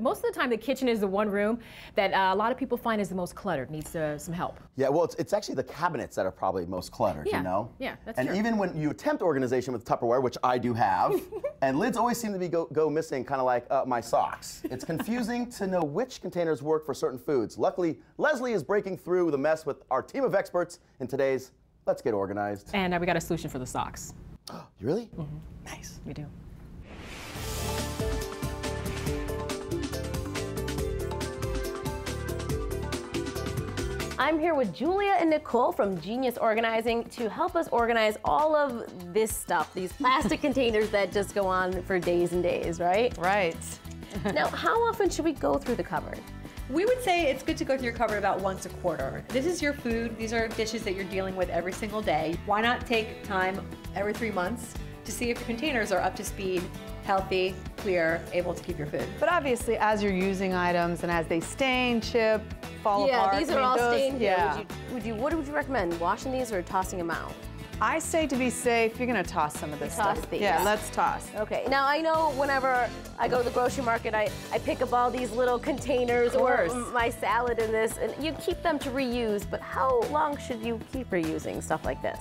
Most of the time, the kitchen is the one room that uh, a lot of people find is the most cluttered, needs uh, some help. Yeah, well, it's, it's actually the cabinets that are probably most cluttered, Yeah, you know? yeah, that's And true. even when you attempt organization with Tupperware, which I do have, and lids always seem to be go, go missing, kind of like uh, my socks. It's confusing to know which containers work for certain foods. Luckily, Leslie is breaking through the mess with our team of experts in today's Let's Get Organized. And uh, we got a solution for the socks. You really? Mm-hmm. Nice. We do. I'm here with Julia and Nicole from Genius Organizing to help us organize all of this stuff, these plastic containers that just go on for days and days, right? Right. now, how often should we go through the cupboard? We would say it's good to go through your cupboard about once a quarter. This is your food. These are dishes that you're dealing with every single day. Why not take time every three months to see if your containers are up to speed, healthy, clear, able to keep your food? But obviously, as you're using items and as they stain, chip, fall yeah, apart. these I are mean, all those- stained here. Yeah. Would you, would you, what would you recommend? Washing these or tossing them out? I say to be safe, you're gonna toss some of this Toss stuff. these. Yeah, let's toss. Okay. Now I know whenever I go to the grocery market, I, I pick up all these little containers or my salad in this, and you keep them to reuse. But how long should you keep reusing stuff like this?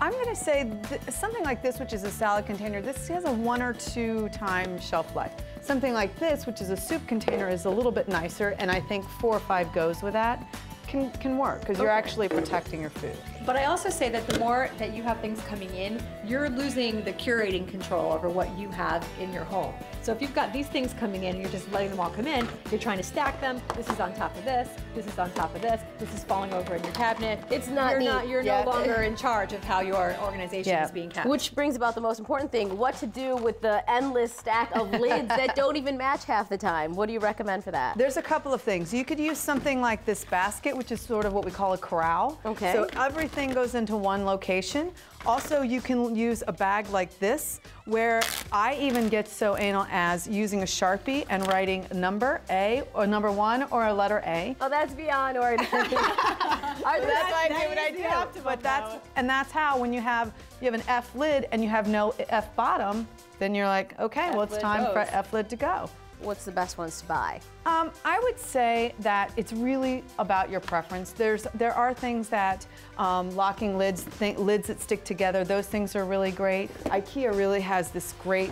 I'm gonna say th- something like this, which is a salad container, this has a one or two time shelf life. Something like this, which is a soup container, is a little bit nicer, and I think four or five goes with that. Can, can work because you're actually protecting your food. But I also say that the more that you have things coming in, you're losing the curating control over what you have in your home. So if you've got these things coming in and you're just letting them all come in, you're trying to stack them. This is on top of this. This is on top of this. This is falling over in your cabinet. It's not You're neat. not. You're Yeah. no longer in charge of how your organization Yeah. is being kept. Which brings about the most important thing: what to do with the endless stack of lids that don't even match half the time. What do you recommend for that? There's a couple of things. You could use something like this basket, which is sort of what we call a corral. Okay. So everything goes into one location. Also, you can use a bag like this, where I even get so anal as using a Sharpie and writing number A, or number one, or a letter A. Oh, that's beyond ordinary. That's why I do what I do. But that's and that's how when you have you have an F lid and you have no F bottom, then you're like, okay, well it's time for. F lid to go. What's the best ones to buy? Um, I would say that it's really about your preference. There's there are things that um, locking lids, th- lids that stick together. Those things are really great. IKEA really has this great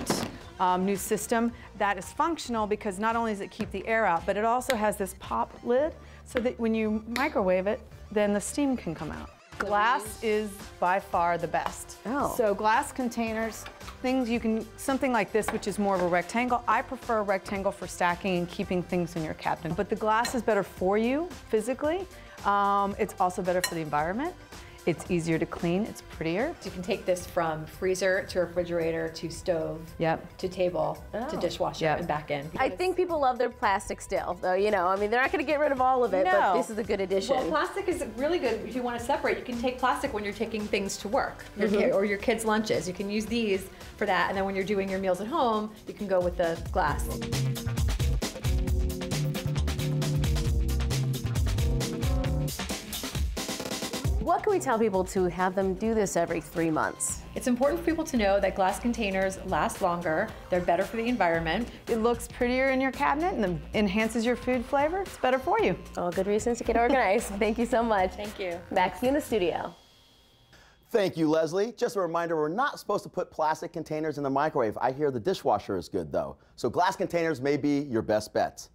um, new system that is functional because not only does it keep the air out, but it also has this pop lid so that when you microwave it, then the steam can come out. Glass is by far the best. Oh. So glass containers, things you can, something like this, which is more of a rectangle. I prefer a rectangle for stacking and keeping things in your cabinet. But the glass is better for you physically. Um, it's also better for the environment. It's easier to clean. It's prettier. You can take this from freezer to refrigerator to stove Yep. to table to Oh. dishwasher Yep. and back in. I think people love their plastic still, though. You know, I mean, they're not going to get rid of all of it, but this is a good addition. Well, plastic is really good if you want to separate. You can take plastic when you're taking things to work your mm-hmm. or your kids' lunches. You can use these for that, and then when you're doing your meals at home, you can go with the glass. What can we tell people to have them do this every three months? It's important for people to know that glass containers last longer. They're better for the environment. It looks prettier in your cabinet and enhances your food flavor. It's better for you. All good reasons to get organized. Thank you so much. Thank you. Back to you in the studio. Thank you, Leslie. Just a reminder, we're not supposed to put plastic containers in the microwave. I hear the dishwasher is good, though. So glass containers may be your best bet.